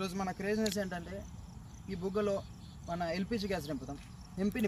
ఈరోజు మన క్రేజినెస్ ఏంటంటే ఈ బుగ్గలో మన ఎల్పిజి గ్యాస్ నింపుతాం. నింపి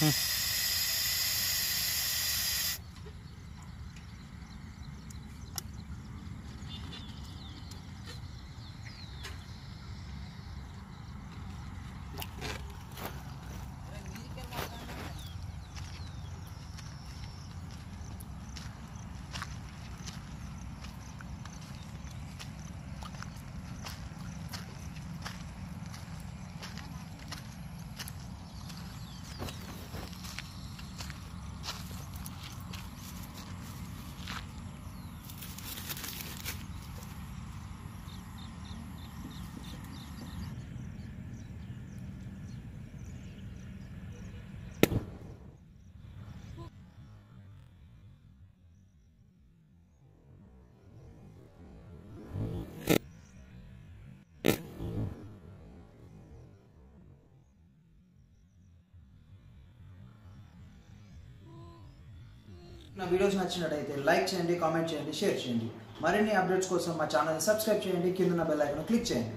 Hmm. నా వీడియోస్ నచ్చినట్టయితే లైక్ చేయండి కామెంట్ చేయండి షేర్ చేయండి. మరిన్ని అప్డేట్స్ కోసం మా ఛానల్ని సబ్స్క్రైబ్ చేయండి. కింద బెల్ ఐకాన్ క్లిక్ చేయండి.